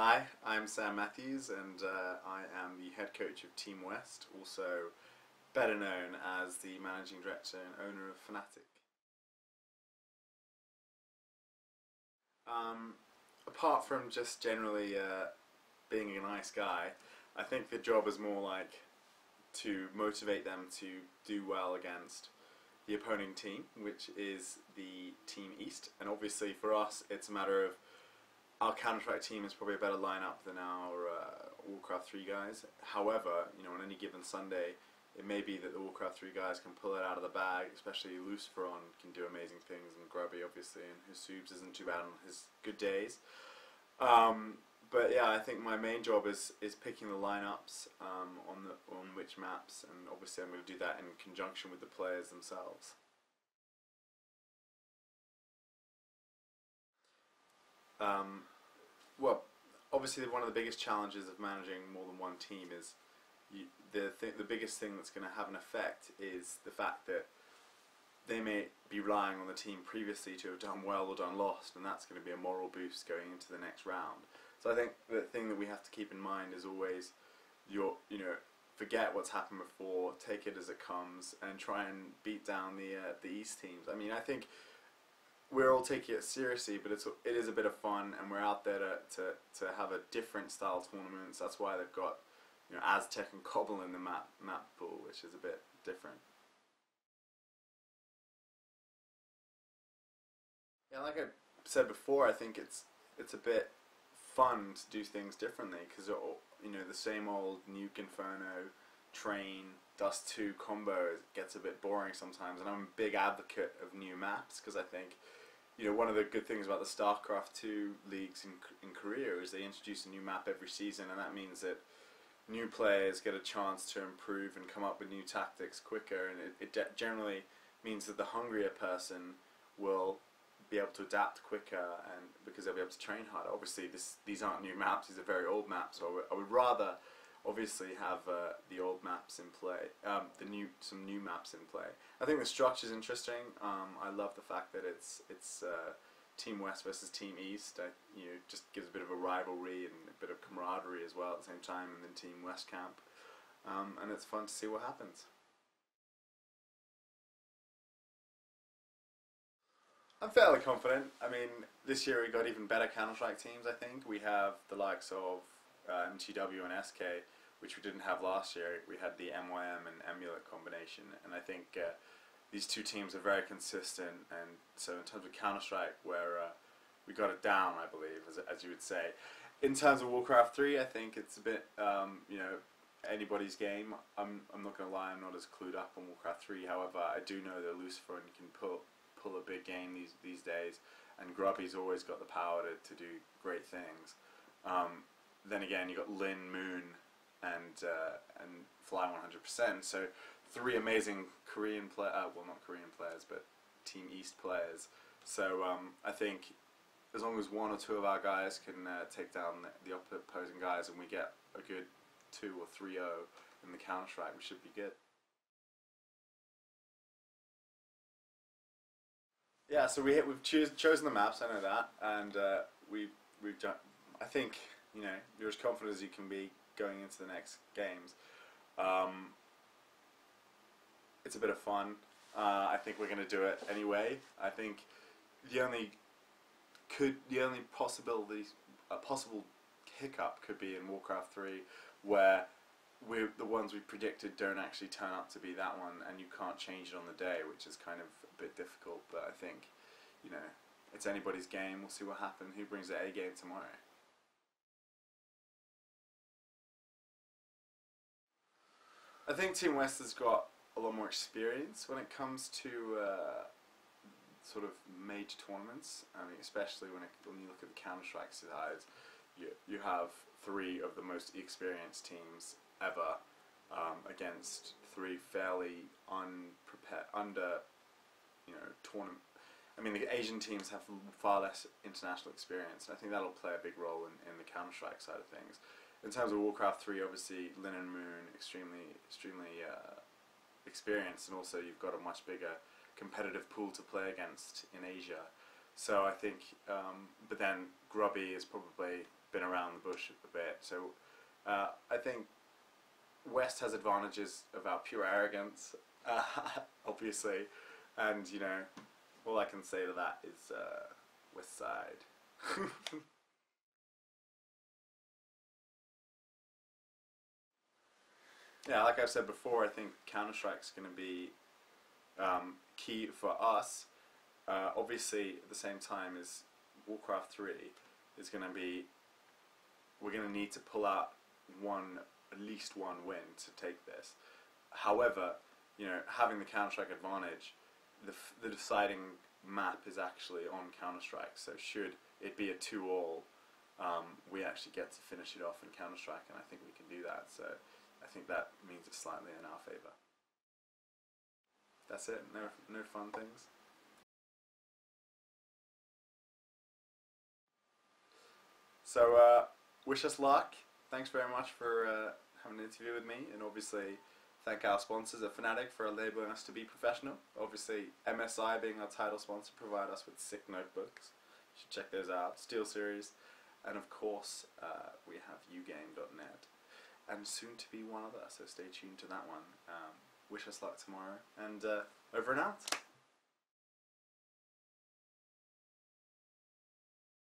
Hi, I'm Sam Mathews, and uh, I am the head coach of Team West, also better known as the managing director and owner of Fnatic. Um, apart from just generally uh, being a nice guy, I think the job is more like to motivate them to do well against the opposing team, which is the Team East. And obviously for us, it's a matter of our Counter-Strike team is probably a better lineup than our uh, Warcraft 3 guys. However, you know, on any given Sunday, it may be that the Warcraft 3 guys can pull it out of the bag, especially LucifroN can do amazing things, and Grubby obviously, and HasuObs isn't too bad on his good days. Um, but yeah, I think my main job is is picking the lineups um, on the on which maps, and obviously I'm going to do that in conjunction with the players themselves. Um, well, obviously one of the biggest challenges of managing more than one team is you, the th- the biggest thing that's going to have an effect is the fact that they may be relying on the team previously to have done well or done lost, and that's going to be a moral boost going into the next round. So I think the thing that we have to keep in mind is always your you know forget what's happened before, take it as it comes, and try and beat down the uh, the East teams. I mean, I think we're all taking it seriously, but it's it is a bit of fun, and we're out there to to, to have a different style tournaments. That's why they've got you know Aztec and Cobble in the map map pool, which is a bit different. Yeah, like I said before, I think it's it's a bit fun to do things differently because you know the same old Nuke Inferno train Dust 2 combo gets a bit boring sometimes, and I'm a big advocate of new maps because I think you know, one of the good things about the StarCraft 2 leagues in, in Korea is they introduce a new map every season, and that means that new players get a chance to improve and come up with new tactics quicker, and it, it generally means that the hungrier person will be able to adapt quicker and because they'll be able to train harder. Obviously, this, these aren't new maps; these are very old maps. So I would, I would rather obviously have uh, the old maps in play, um, the new some new maps in play. I think the structure is interesting. Um, I love the fact that it's it's uh, Team West versus Team East. I, you know, just gives a bit of a rivalry and a bit of camaraderie as well at the same time, and then Team West camp, um, and it's fun to see what happens. I'm fairly confident. I mean, this year we got even better Counter Strike teams. I think we have the likes of uh, MTW and SK, which we didn't have last year. We had the MYM and Emulet combination, and I think uh, these two teams are very consistent. And so, in terms of Counter Strike, where uh, we got it down, I believe, as, as you would say. In terms of Warcraft 3, I think it's a bit, um, you know, anybody's game. I'm, I'm not going to lie, I'm not as clued up on Warcraft 3. However, I do know that LucifroN can pull, pull a big game these, these days, and Grubby's always got the power to, to do great things. Um, then again, you've got Lyn Moon and uh, and Fly 100%. So three amazing Korean play, uh, well not Korean players, but Team East players. So um, I think as long as one or two of our guys can uh, take down the, the opposing guys, and we get a good two or three zero in the counter strike, we should be good. Yeah, so we we've choos chosen the maps. I know that, and uh, we we've done. I think you know, you're as confident as you can be going into the next games. Um, it's a bit of fun. Uh, I think we're going to do it anyway. I think the only could the only possibility a possible hiccup could be in Warcraft 3 where we the ones we predicted don't actually turn out to be that one and you can't change it on the day which is kind of a bit difficult but I think you know it's anybody's game we'll see what happens who brings the A game tomorrow I think Team West has got a lot more experience when it comes to uh, sort of major tournaments. I mean, especially when it, when you look at the Counter Strike sides, you you have three of the most experienced teams ever um, against three fairly unprepared under you know tournament. I mean, the Asian teams have far less international experience, and I think that'll play a big role in, in the Counter Strike side of things in terms of Warcraft 3, obviously Lyn and Moon extremely extremely uh, experienced, and also you've got a much bigger competitive pool to play against in Asia. So I think, um, but then Grubby has probably been around the bush a bit. So uh, I think West has advantages of our pure arrogance, uh, obviously, and you know, all I can say to that is uh, West Side. yeah, like I said before, I think Counter Strike is going to be um, key for us. Uh, obviously, at the same time as Warcraft 3 is going to be, we're going to need to pull out one, at least one win to take this. However, you know, having the Counter Strike advantage, the, the deciding map is actually on Counter Strike. So should it be a two all, um, we actually get to finish it off in Counter Strike, and I think we can do that. So I think that means it's slightly in our favour. That's it. No, no fun things. So uh, wish us luck. Thanks very much for uh, having an interview with me, and obviously thank our sponsors at Fnatic for enabling us to be professional. Obviously, MSI being our title sponsor provide us with sick notebooks. You should check those out. Steel Series, and of course uh, we have Ugame.net, and soon to be one other. So stay tuned to that one. Um, wish us luck tomorrow, and uh, over and out.